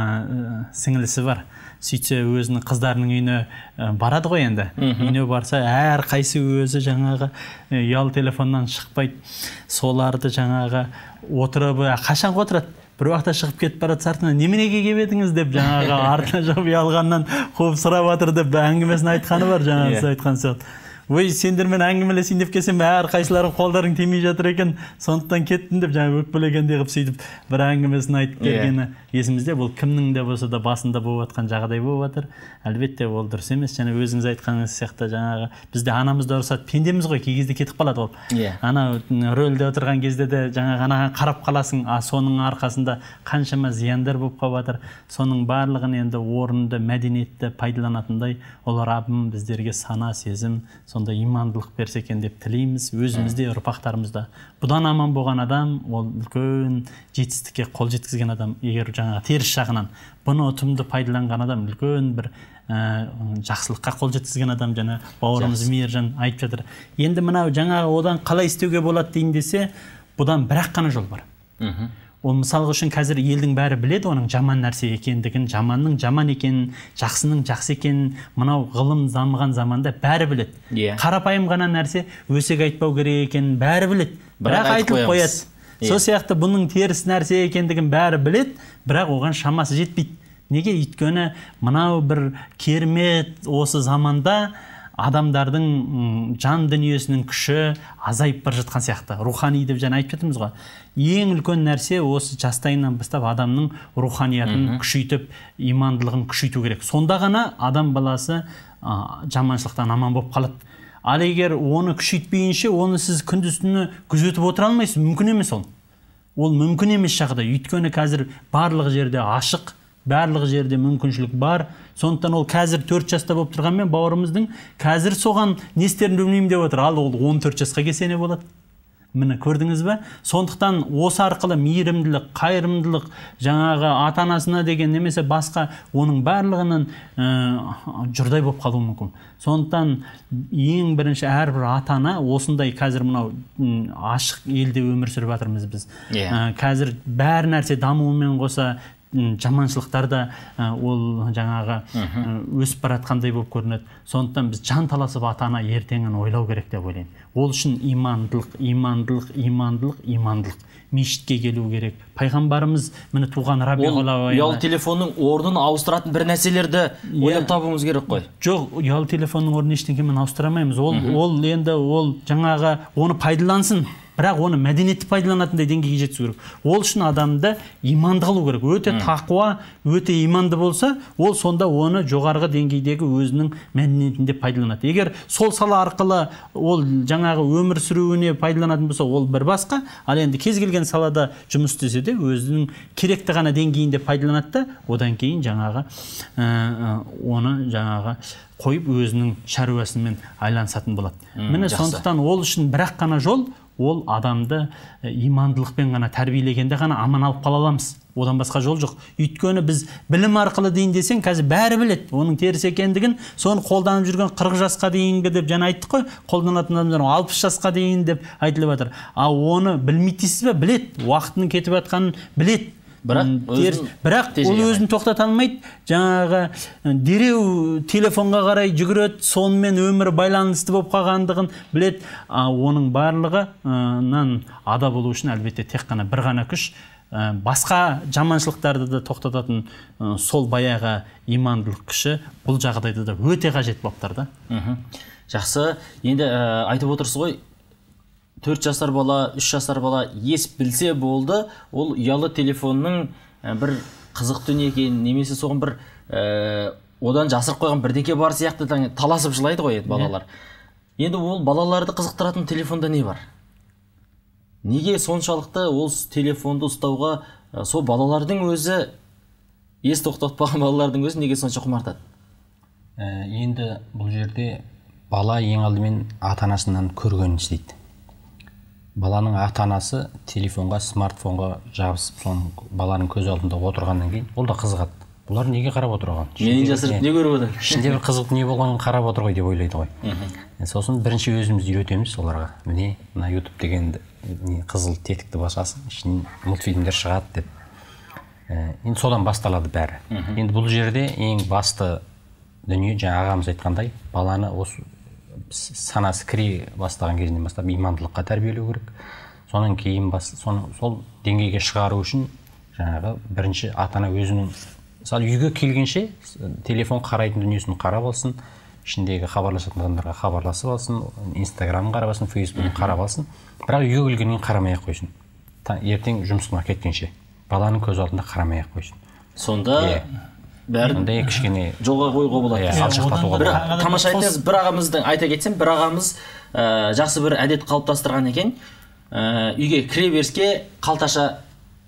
сіңілісі бар. Сөйтсе өзінің қыздарының үйіне ә, барады ғой енді. Үйіне барса әрқайсы өзі жаңағы ұялы телефоннан шықпайды. Соларды жаңағы отырып қашан отырады? Бір уақытта шығып кетіп бара жатса артынан неменеге келіп едіңіз? деп жаңағы артына жауып ұялғаннан қуып сұрап жатыр деп әңгімесін айтқаны бар жаңағы сіз айтқан сияқты. Ой сендермен әңгімелесейін деп келсем әрқайсыларың қолдарың тимей жатыр екен сондықтан кеттім деп жаңағы өкпелегендей қылып сөйтіп бір әңгімесін айтып бергені есімізде бұл кімнің де болса да басында болып жатқан жағдай болып жатыр әлбетте ол дұрыс емес және өзіңіз айтқаныңыз сияқты жаңағы бізде анамыз да ұрысады пендеміз ғой кей кезде кетіп қалады ол Иә. анау рөлде отырған кезде де жаңағы анаған қарап қаласың а соның арқасында қаншама зияндар болып қалып жатыр соның барлығын енді орынды мәдениетті пайдаланатындай ол раббым біздерге сана сезім сондай имандылық берсе екен деп тілейміз өзімізде ұрпақтарымызда. Бұдан аман болған адам ол үлкен жетістікке қол жеткізген адам. Егер жаңағы теріс жағынан бұны ұтымды пайдаланған адам үлкен бір ә, жақсылыққа қол жеткізген адам жаңа бауырымыз мейіржан айтып жатыр. Енді мынау жаңағы одан қалай істеуге болады дейін десе бұдан бір ақ қана жол бар. Мхм. Ол мысалға үшін қазір елдің бәрі біледі оның жаман нәрсе екендігін жаманның жаман екенін жақсының жақсы екенін мынау ғылым дамыған заманда бәрі біледі. Иә. қарапайым ғана нәрсе өсек айтпау керек екенін бәрі біледі. Бірақ айтылып қояды. Иә. сол сияқты бұның теріс нәрсе екендігін бәрі біледі бірақ оған шамасы жетпейді. Неге? Өйткені мынау бір керемет осы заманда адамдардың жан дүниесінің күші азайып бара жатқан сияқты. Рухани деп жаңа айтып жатырмыз ғой. Ең үлкен нәрсе осы жастайынан бастап адамның руханиятын күшейтіп имандылығын күшейту керек. Сонда ғана адам баласы а, жаманшылықтан аман болып қалады. Ал егер оны күшейтпейінше оны сіз күндіз түні күзетіп отыра алмайсыз. Мүмкін емес ол. Ол мүмкін емес жағдай өйткені қазір барлық жерде ашық. Барлық жерде мүмкіншілік бар. Сондықтан ол қазір төрт жаста болып тұрғанмен бауырымыздың қазір соған не істерін білмеймін деп отыр. Ал ол 14 жасқа келсе не болады. Міне көрдіңіз бе? Сондықтан осы арқылы мейірімділік қайырымдылық жаңағы ата анасына деген немесе басқа оның барлығының ә, жұрдай болып қалуы мүмкін. Сондықтан ең бірінші әрбір ата ана осындай қазір мынау ашық елде өмір сүріп жатырмыз біз. Иә. Ә, қазір бәр нәрсе дамуымен қоса жаманшылықтар да ол жаңағы өсіп бара жатқандай болып көрінеді. Сондықтан біз жан таласып ата ана ертеңін ойлау керек деп ойлаймын. Ол үшін имандылық имандылық имандылық имандылық. Мешітке келу керек. Пайғамбарымыз міне туған ұялы телефонның орнын ауыстыратын бір нәрселерді ойлап табуымыз керек қой. Жоқ ұялы телефонның орнын ештеңемен ауыстыра алмаймыз. Ол ол енді ол жаңағы оны пайдалансын. Бірақ оны мәдениетті пайдаланатындай деңгейге жеткізу керек. Ол үшін адамда иманды қалу керек. Өте тақуа өте иманды болса ол сонда оны жоғарғы деңгейдегі өзінің мәдениетінде пайдаланады. Егер сол сала арқылы ол жаңағы өмір сүруіне пайдаланатын болса ол бір басқа. Ал енді кез келген салада жұмыс істесе де өзінің керекті ғана деңгейінде пайдаланады да одан кейін жаңағы ә, ә, оны жаңағы қойып өзінің шаруасымен айланысатын болады. Міне сондықтан ол үшін бір ақ қана жол ол адамды ә, имандылықпен ғана тәрбиелегенде ғана аман алып қала аламыз. Одан басқа жол жоқ. Өйткені біз білім арқылы дейін десең қазір бәрі біледі. Оның теріс екендігін соны қолданып жүрген 40 жасқа дейінгі деп жаңа айттық қой. Қолданатын адамдар алпыс жасқа дейін деп айтылып жатыр ал оны білмейді дейсіз ба біледі. Уақытының кетіп жатқанын біледі. Бірақ теріс- бірақ ол өзін тоқтата алмайды. Жаңағы дереу телефонға қарай жүгіреді сонымен өмірі байланысты болып қалғандығын біледі. А оның барлығынан ада болу үшін әлбетте тек қана бір ғана күш. Ә, басқа жаманшылықтарды да тоқтататын ә, сол баяғы имандылық күші бұл жағдайда да өте қажет болып тұр да. Жақсы. Енді ә, айтып отырсыз ғой төрт жасар бала үш жасар бала ес білсе болды. Ол ұялы телефонның бір қызық дүние екенін немесе соған бір ә, одан жасырып қойған бірдеңе бар сияқты таласып жылайды ғой енді балалар. Енді ол балаларды қызықтыратын телефонда не бар? Неге соншалықты ол телефонды ұстауға ә, сол балалардың өзі ес тоқтатпаған балалардың өзі неге сонша құмартады? Ә, енді бұл жерде бала ең алдымен ата анасынан көргенін істейді. Баланың ата анасы телефонға смартфонға жабысып соның баланың көз алдында отырғаннан кейін ол да қызығады. Бұлар неге қарап отыр оған менен жасырып не? көріп отыр? Ішінде бір қызық дүние болғанын қарап отыр ғой деп ойлайды ғой. Сосын бірінші өзіміз үйретеміз оларға. Міне мына ютуб деген не қызыл тетікті басасың ішінен мультфильмдер шығады деп. Енді содан басталады бәрі. Енді бұл жерде ең басты дүние жаңа ағамыз айтқандай баланы осы санасы кіре бастаған кезінен бастап имандылыққа тәрбиелеу керек. Содан кейін бас, соны, сол деңгейге шығару үшін жаңағы бірінші ата ана өзінің мысалы үйге келгенше телефон қарайтын дүниесін қарап алсын ішіндегі хабарласатын адамдарға хабарласып алсын инстаграмын қарап алсын фейсбугын қарап алсын. Бірақ үйге келгеннен кейін қарамай ақ қойсын ертең жұмысына кеткенше баланың көз алдында қарамай ақ қойсын сонда. Бәрін ондай кішкене жолға қоюға болады. Иә, алшақтатуға болады. тамаша айттыңыз бір ағамыздың айта кетсем бір ағамыз ә, жақсы бір әдет қалыптастырған екен. Ә, үйге кіре беріске қалташа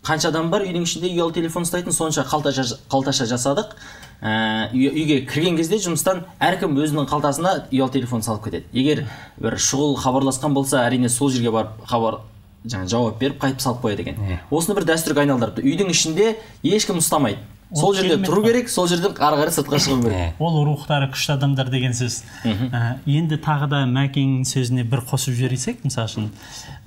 қанша адам бар үйдің ішінде ұялы телефон ұстайтын сонша қалташа, қалташа жасадық. Ә, үй- үйге кірген кезде жұмыстан әркім өзінің қалтасына ұялы телефон салып кетеді. Егер бір шұғыл хабарласқан болса әрине сол жерге барып хабар жаңа жауап беріп қайтып салып қояды екен. Осыны бір дәстүрге айналдырыпты. Үйдің ішінде ешкім ұстамайды. Сол жерде тұру керек сол жерден ары қарай сыртқа шығу керек. Ол рухтары күшті адамдар деген сөз. Ә, енді тағы да мәкеңнің сөзіне бір қосып жіберсек мысалы үшін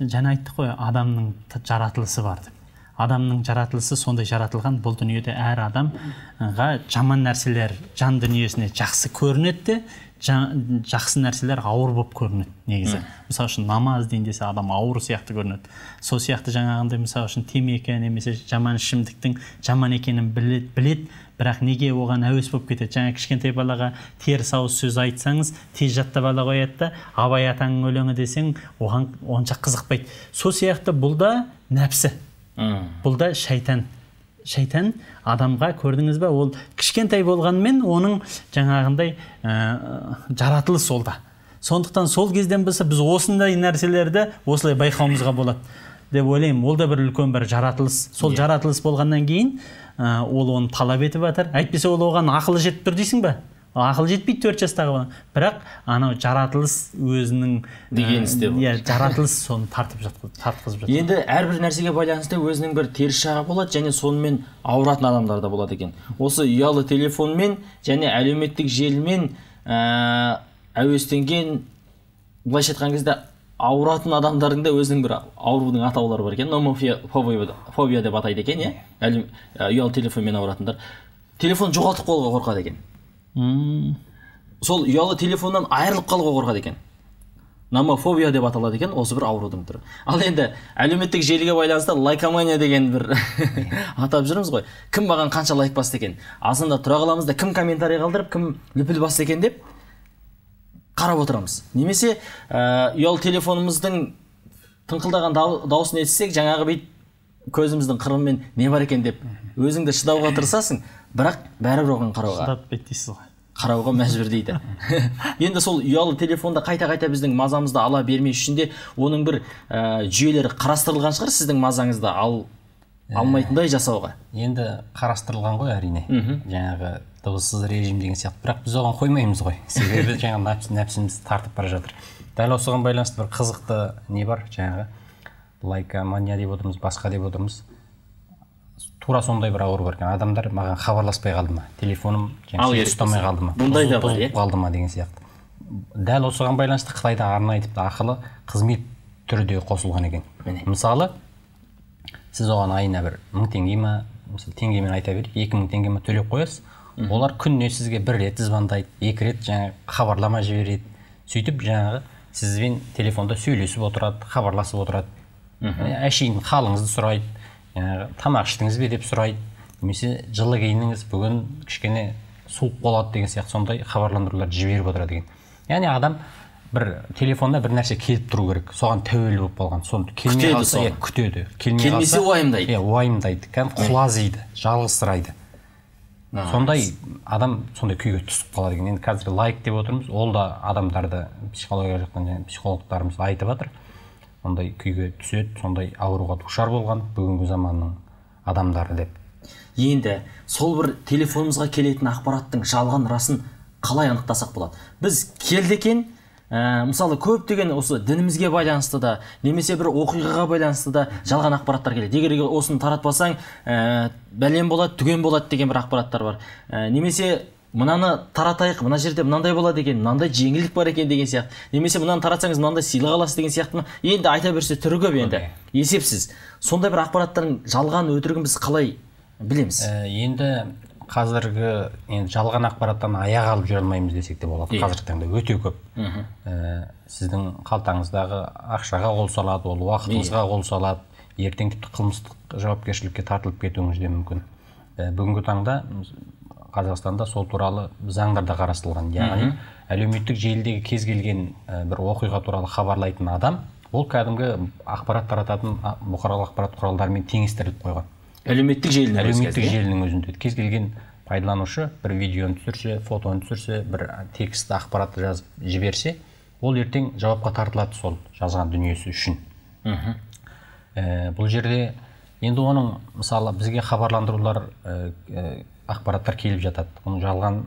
жаңа айттық қой адамның жаратылысы бар деп. Адамның жаратылысы сондай жаратылған бұл дүниеде әр адамға жаман нәрселер жан дүниесіне жақсы көрінеді де жақсы нәрселер ауыр болып көрінеді негізі. Мысалы үшін намаз дейін десе адам ауыр сияқты көрінеді. Сол сияқты жаңағындай мысалы үшін темекі немесе жаман ішімдіктің жаман екенін білет, білет бірақ неге оған әуес болып кетеді? Жаңа кішкентай балаға теріс ауыз сөз айтсаңыз тез жаттап ала қояды да абай атаның өлеңі десең оған онша қызықпайды. Сол сияқты бұл да нәпсі. Бұл да шайтан. Шайтан адамға көрдіңіз ба ол кішкентай болғанмен оның жаңағындай ә, жаратылыс ол да сондықтан сол кезден болса біз осындай нәрселерді осылай байқауымызға болады деп ойлаймын ол да бір үлкен бір жаратылыс сол жаратылыс болғаннан кейін ә, ол оны талап етіп жатыр әйтпесе ол оған ақылы жетіп тұр дейсің ба ақылы жетпейді төрт жастағы бала. Бірақ анау жаратылыс өзінің Дегенін істеп иә жаратылыс соны тартып тартқызып жатыр. Енді әрбір нәрсеге байланысты өзінің бір теріс жағы болады және сонымен ауыратын адамдар да болады екен. Осы ұялы телефонмен және әлеуметтік желімен ә, әуестенген былайша айтқан кезде ауыратын адамдардың да өзінің бір аурудың атаулары бар екен. Номофобия фобия деп атайды екен иә? Әлеум- ә, ұялы телефонмен ауыратындар. Телефон жоғалтып қалуға қорқады екен. Сол ұялы телефоннан айырылып қалуға қорқады екен. Номофобия деп аталады екен осы бір аурудың түрі. Ал енді әлеуметтік желіге байланысты лайкомания деген бір атап жүрміз ғой. Кім маған қанша лайк басты екен? Азанда тұра қаламыз да кім комментарий қалдырып кім лүпіл басты екен деп қарап отырамыз. Немесе ә, ұялы телефонымыздың тыңқылдаған дау- дауысын естісек жаңағы бүйтіп көзіміздің қырымен не бар екен деп өзіңді шыдауға тырысасың бірақ бәрібір оған қарауға шыдап беттейсіз ғой. қарауға мәжбүр дейді. Енді сол ұялы телефонды қайта қайта біздің мазамызды ала бермес үшін де оның бір ә, жүйелері қарастырылған шығар сіздің мазаңызды ал алмайтындай жасауға. енді қарастырылған ғой әрине. Жаңағы дыбыссыз режим деген сияқты. Бірақ біз оған қоймаймыз ғой. Себебі жаңағы нәпс- нәпсіміз тартып бара жатыр. Дәл осыған байланысты бір қызықты не бар жаңағы? Лайкомания деп отырмыз басқа деп отырмыз. Тура сондай бір ауру бар екен. Адамдар маған хабарласпай қалды ма? Телефоным ұстамай қалды ма? Бұндай да бар, иә? қалды ма деген сияқты. Дәл осыған байланысты қытайда арнайы тіпті ақылы қызмет түрі де қосылған екен. Міне. мысалы сіз оған айына бір мың теңге ма мысалы теңгемен айта берейік екі мың теңге ма төлеп қоясыз. Олар күніне сізге бір рет звондайды екі рет жаңағы хабарлама жібереді. Сөйтіп жаңағы сізбен телефонда сөйлесіп отырады хабарласып отырады. Әшейін халыңызды сұрайды жаңағы тамақ іштіңіз бе деп сұрайды. Немесе жылы киініңіз бүгін кішкене суық болады деген сияқты сондай хабарландыруларды жіберіп отырады екен. Яғни адам бір телефонда бір нәрсе келіп тұру керек. Соған тәуелді болып қалған. Соны келмей Күтеді қалса иә күтеді. Келмей Келмесе уайымдайды. иә уайымдайды. Кәдімгі құлазиды жалғызсырайды. Сондай адам сондай күйге түсіп қалады екен. Енді қазір лайк деп отырмыз. Ол да адамдарды психология жақтан психологтарымыз айтып жатыр. Сондай күйге түседі сондай ауруға душар болған бүгінгі заманның адамдары деп. Енді сол бір телефонымызға келетін ақпараттың жалған расын қалай анықтасақ болады? Біз келді екен ә, мысалы көптеген осы дінімізге байланысты да немесе бір оқиғаға байланысты да жалған ақпараттар келеді. Егер осыны таратпасаң ә, бәлем болады түген болады деген бір ақпараттар бар. Ә, немесе мынаны таратайық мына жерде мынандай болады екен мынандай жеңілдік бар екен деген сияқты. Немесе мынаны таратсаңыз мынандай сыйлық аласыз деген сияқты ма? Енді айта берсе түрі көп енді есепсіз. Сондай бір ақпараттардың жалған өтірігін біз қалай білеміз? Ә, енді қазіргі енді жалған ақпараттан аяқ алып жүре алмаймыз десек те болады. Иә. қазіргі таңда өте көп. Ә, сіздің қалтаңыздағы ақшаға қол салады ол уақытыңызға қол салады. Ертең тіпті қылмыстық жауапкершілікке тартылып кетуіңіз де мүмкін. Ә, бүгінгі таңда қазақстанда сол туралы заңдарда қарастырылған. Яғни әлеуметтік желідегі кез келген бір оқиға туралы хабарлайтын адам ол кәдімгі ақпарат тарататын бұқаралық ақпарат құралдарымен теңестіріліп қойған. Әлеуметтік желінің өзі әлеуметтік желінің өзінде. Кез келген пайдаланушы бір видеоны түсірсе фотоны түсірсе бір текстті ақпаратты жазып жіберсе ол ертең жауапқа тартылады сол жазған дүниесі үшін. Ә, бұл жерде енді оның мысалы бізге хабарландырулар ә, ә, ақпараттар келіп жатады. Оның жалған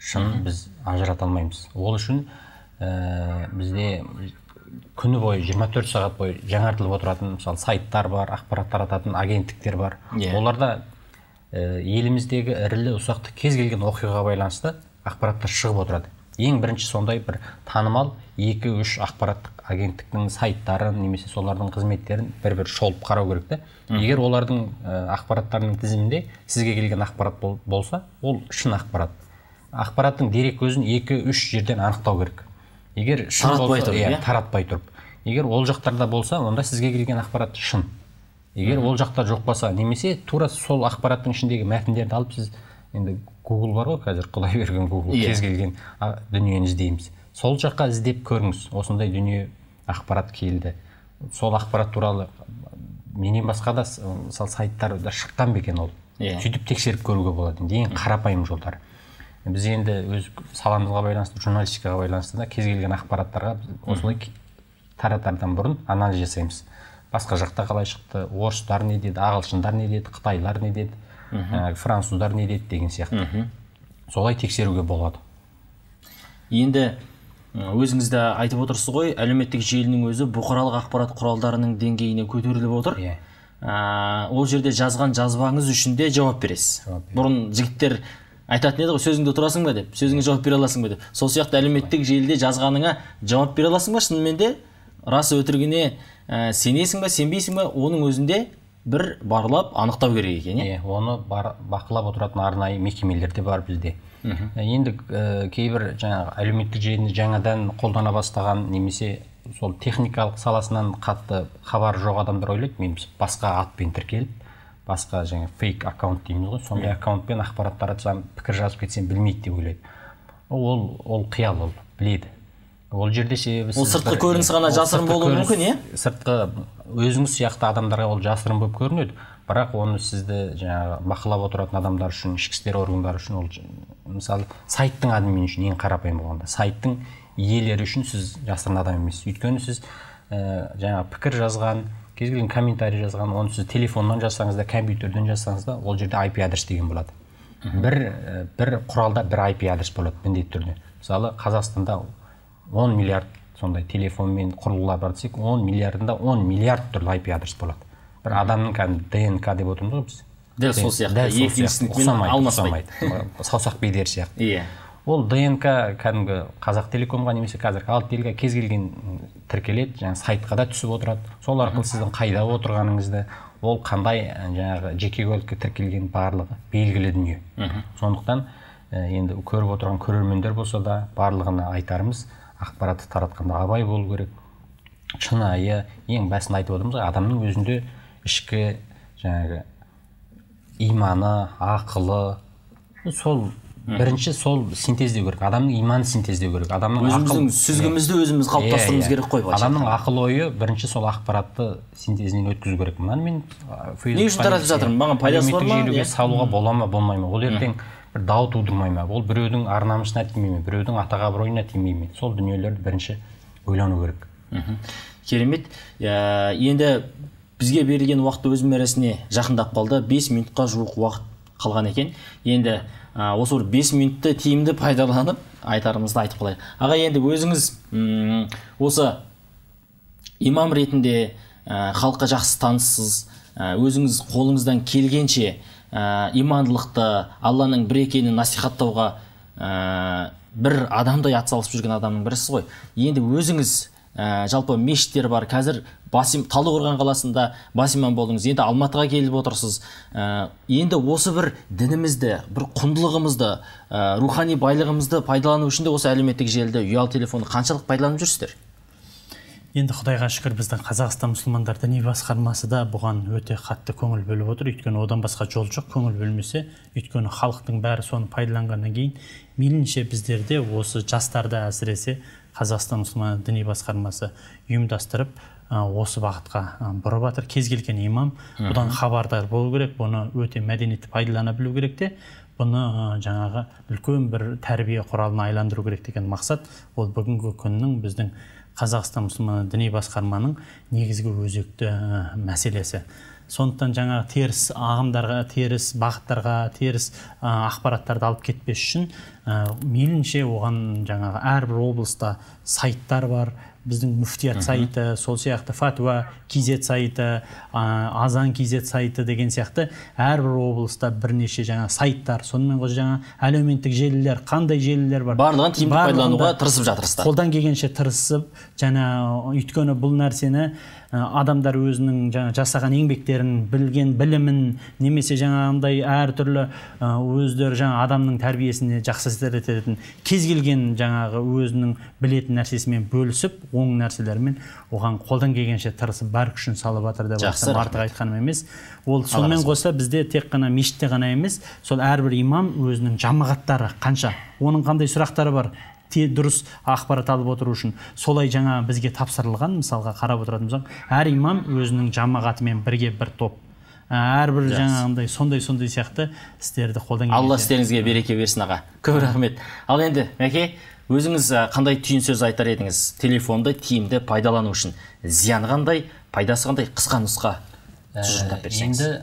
шын біз ажырата алмаймыз. Ол үшін ә, бізде күні бойы 24 сағат бойы жаңартылып отыратын мысалы сайттар бар ақпарат тарататын агенттіктер бар. Иә. оларда ә, еліміздегі ірілі ұсақты кез келген оқиғаға байланысты ақпараттар шығып отырады. Ең бірінші сондай бір танымал екі үш ақпараттық агенттіктің сайттарын немесе солардың қызметтерін бір бір шолып қарау керек та егер олардың ақпараттарының тізімінде сізге келген ақпарат бол- болса ол шын ақпарат. Ақпараттың дерек көзін екі үш жерден анықтау керек. Егер шын Таратпай тұрып, иә, иә? таратпай тұрып. Егер ол жақтарда болса онда сізге келген ақпарат шын. Егер ол жақта жоқ болса немесе тура сол ақпараттың ішіндегі мәтіндерді алып сіз енді гугл бар ғой қазір құдай берген гугл Иә. кез келген дүниені іздейміз. Сол жаққа іздеп көріңіз. Осындай дүние ақпарат келді. Сол ақпарат туралы менен басқа да мысалы сайттарда шыққан ба екен ол? Иә. сөйтіп тексеріп көруге болады енді ең қарапайым жолдар. Біз енді өз саламызға байланысты журналистикаға байланысты да кез келген ақпараттарға осылай таратардан бұрын анализ жасаймыз. Басқа жақта қалай шықты орыстар не деді ағылшындар не деді қытайлар не деді? Жаңағы француздар не деді деген сияқты. Солай тексеруге болады. Енді өзіңіз де айтып отырсыз ғой әлеуметтік желінің өзі бұқаралық ақпарат құралдарының деңгейіне көтеріліп отыр. Иә. А, ол жерде жазған жазбаңыз үшін де жауап бересіз. Бұрын жігіттер айтатын еді ғой сөзіңде тұрасың ба? деп. Сөзіңе жауап бере аласың ба? деп. Сол сияқты әлеуметтік желіде жазғаныңа жауап бере аласың ба? Шынымен де рас өтірігіне ә, сенесің ба сенбейсің ба? Оның өзінде бір барлап анықтау керек екен иә? Иә оны бар, бақылап отыратын арнайы мекемелер де бар бізде. Ә, енді ә, кейбір жаңағы әлеуметтік желіні жаңадан қолдана бастаған немесе сол техникалық саласынан қатты хабары жоқ адамдар ойлайды мен басқа атпен тіркеліп басқа жаңағы фейк аккаунт дейміз ғой сондай аккаунтпен ақпарат таратсам пікір жазып кетсем білмейді деп ойлайды. Ол ол қиял ол біледі. Ол жерде себебі Ол сыртқы бір- көрініс қана ол жасырын болуы мүмкін, иә? сыртқы өзіңіз сияқты адамдарға ол жасырын болып көрінеді. Бірақ оны сізді жаңағы бақылап отыратын адамдар үшін ішкі істер органдары үшін ол мысалы сайттың админі үшін ең қарапайым болғанда сайттың иелері үшін сіз жасырын адам емессіз. Өйткені сіз ә, жаңағы пікір жазған кез келген комментарий жазған оны сіз телефоннан жазсаңыз да компьютерден жазсаңыз да ол жерде IP адрес деген болады. Бір ә, бір құралда бір IP адрес болады міндетті түрде. Мысалы қазақстанда 10 миллиард сондай телефонмен құрылғылар бар десек он миллиардында он миллиард түрлі IP адрес болады. Бір адамның кәдімгі ДНК деп отырмыз ғой біз. Дәл сол сияқты. екіншісінікімен ұқсамайды алмаспайды. саусақ бедері сияқты. Иә. Ол днк кәдімгі қазақ телекомға немесе қазір алтелге кез келген тіркеледі жаңағы сайтқа да түсіп отырады. Сол арқылы сіздің қайда отырғаныңызды ол қандай жаңағы жеке куәлікке тіркелген барлығы белгілі дүние. Сондықтан енді көріп отырған көрермендер болса да барлығына айтарымыз ақпаратты таратқанда абай болу керек. Шынайы ең басында айтып отырмыз ғой адамның өзінде ішкі жаңағы иманы ақылы сол бірінші сол синтездеу керек адамның иманын синтездеу керек адамның өзіміздің ақыл- сүзгімізді өзіміз қалыптастыруымыз керек қой былайша адамның ақыл ойы бірінші сол ақпаратты синтезінен өткізу керек. Мынаны мен Не үшін таратып жатырмын? Маған пайдасы бар ма? Иә. салуға бола ма болмай ма? Ол ертең бір дау тудырмай ма? Ол біреудің ар намысына тимей ме? Біреудің атақ абыройына тимей ме? Сол дүниелерді бірінші ойлану керек. Керемет. Ә, енді бізге берілген уақыт өз мәресіне жақындап қалды. 5 минутқа жуық уақыт қалған екен. Енді ә, осы бір 5 минутты тиімді пайдаланып айтарымызды айтып қалайық. Аға енді өзіңіз м, осы имам ретінде халыққа жақсы таныссыз өзіңіз қолыңыздан келгенше ә, имандылықты алланың бір екенін насихаттауға ә, бір адамдай атсалысып жүрген адамның бірісіз ғой. Енді өзіңіз ә, жалпы мешіттер бар. Қазір басим талдықорған қаласында бас имам болдыңыз. Енді алматыға келіп отырсыз. Ә, енді осы бір дінімізді бір құндылығымызды ә, рухани байлығымызды пайдалану үшін де осы әлеуметтік желіді ұялы телефонды қаншалық пайдаланып жүрсіздер? Енді құдайға шүкір біздің қазақстан мұсылмандар діни басқармасы да бұған өте қатты көңіл бөліп отыр. Өйткені одан басқа жол жоқ көңіл бөлмесе өйткені халықтың бәрі соны пайдаланғаннан кейін мейлінше біздерде осы жастарды әсіресе қазақстан мұсылмандар діни басқармасы ұйымдастырып осы бағытқа бұрып жатыр кез келген имам бұдан хабардар болу керек бұны өте мәдениетті пайдалана білу керек те бұны жаңағы үлкен бір тәрбие құралына айландыру керек деген мақсат ол бүгінгі күннің біздің қазақстан мұсылман діни басқарманың негізгі өзекті мәселесі. Сондықтан жаңағы теріс ағымдарға теріс бағыттарға теріс ақпараттарды алып кетпес үшін ә, мейлінше оған жаңағы әрбір облыста сайттар бар. Біздің мүфтият сайты сол сияқты фатуа kz сайты ә, азан kz сайты деген сияқты әрбір облыста бірнеше жаңа сайттар. Сонымен қоса жаңа әлеуметтік желілер қандай желілер бар? Барлығын тиімді пайдалануға тырысып жатырсыздар. қолдан келгенше тырысып жаңа өйткені бұл нәрсені ә, адамдар өзінің жаңа жасаған еңбектерін білген білімін немесе жаңағындай әртүрлі ә, өздері жаңа адамның тәрбиесіне жақсы әсер ететін кез келген жаңағы өзінің білетін нәрсесімен бөлісіп оң нәрселермен оған қолдан келгенше тырысып бар күшін салып жатыр деп Жақсы, артық айтқаным емес. Ол сонымен қоса бізде тек қана мешітте ғана емес сол әрбір имам өзінің жамағаттары қанша оның қандай сұрақтары бар дұрыс ақпарат алып отыру үшін. Солай жаңа бізге тапсырылған мысалға қарап отыратын болсақ әр имам өзінің жамағатымен бірге бір топ. Ә, әрбір жаңағындай сондай сондай сияқты істерді қолдан алла істеріңізге береке берсін аға. Көп рахмет. Ал енді мәке өзіңіз ә, қандай түйін сөз айтар едіңіз? Телефонды тиімді пайдалану үшін. Зияны қандай пайдасы қандай? Қысқа нұсқа тұжырымдап берсеңіз. енді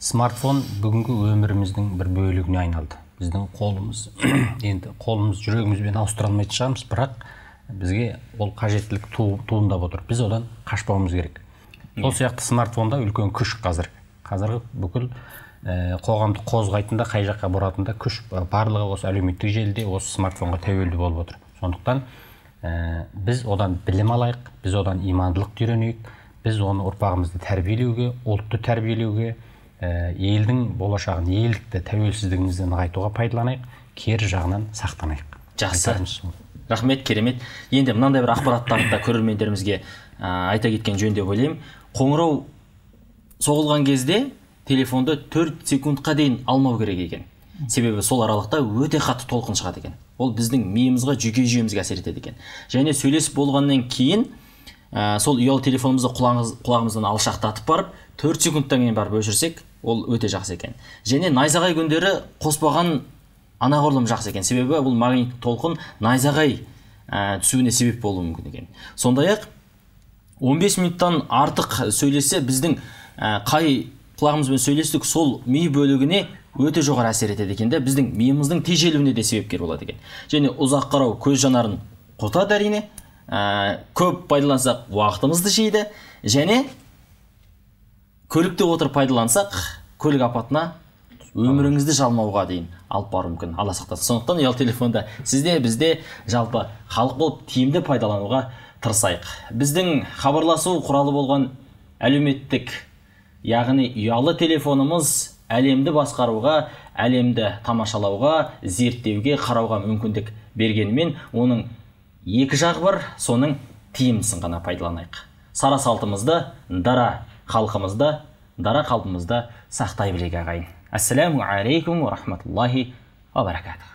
смартфон бүгінгі өміріміздің бір бөлігіне айналды. Біздің қолымыз енді қолымыз жүрегімізбен ауыстыра алмайтын шығармыз бірақ бізге ол қажеттілік ту- туындап отыр. Біз одан қашпауымыз керек. Сол сияқты смартфонда үлкен күш қазір. Қазіргі бүкіл ә, қоғамды қозғайтын да қай жаққа бұратын да күш ә, барлығы осы әлеуметтік желіде осы смартфонға тәуелді болып отыр. Сондықтан ә, біз одан білім алайық біз одан имандылықты үйренейік біз оны ұрпағымызды тәрбиелеуге ұлтты тәрбиелеуге елдің болашағын елдікті тәуелсіздігімізді нығайтуға пайдаланайық кері жағынан сақтанайық. Жақсы. Рахмет керемет. Енді мынандай бір ақпараттарды да көрермендерімізге ә, айта кеткен жөн деп ойлаймын. Қоңырау соғылған кезде телефонды 4 секундқа дейін алмау керек екен. Себебі сол аралықта өте қатты толқын шығады екен. Ол біздің миымызға жүйке жүйемізге әсер етеді екен. Және сөйлесіп болғаннан кейін ә, сол ұялы телефонымызды құлағымыз, құлағымыздан алшақтатып барып 4 секундтан кейін барып өшірсек ол өте жақсы екен. Және найзағай күндері қоспаған анағұрлым жақсы екен. Себебі бұл магниттік толқын найзағай ә, түсуіне себеп болуы мүмкін екен. Сондай ақ 15 минуттан артық сөйлесе біздің ә, қай құлағымызбен сөйлестік сол ми бөлігіне өте жоғары әсер етеді екен де біздің миымыздың тежелуіне де себепкер болады екен. Және ұзақ қарау көз жанарын құртады әрине ә, көп пайдалансақ уақытымызды жейді. Және көлікте отырып пайдалансақ көлік апатына өміріңізді жалмауға дейін алып баруы мүмкін алла сақтасын сондықтан ұялы телефонды сізде бізде жалпы халық болып тиімді пайдалануға тырысайық. Біздің хабарласу құралы болған әлеуметтік яғни ұялы телефонымыз әлемді басқаруға әлемді тамашалауға зерттеуге қарауға мүмкіндік бергенімен оның екі жағы бар соның тиімдісін ғана пайдаланайық. Сара салтымызды дара халқымызды дара қалпымызды сақтай білейік ағайын. Ассаламу алейкум уа рахматуллахи уа баракатух.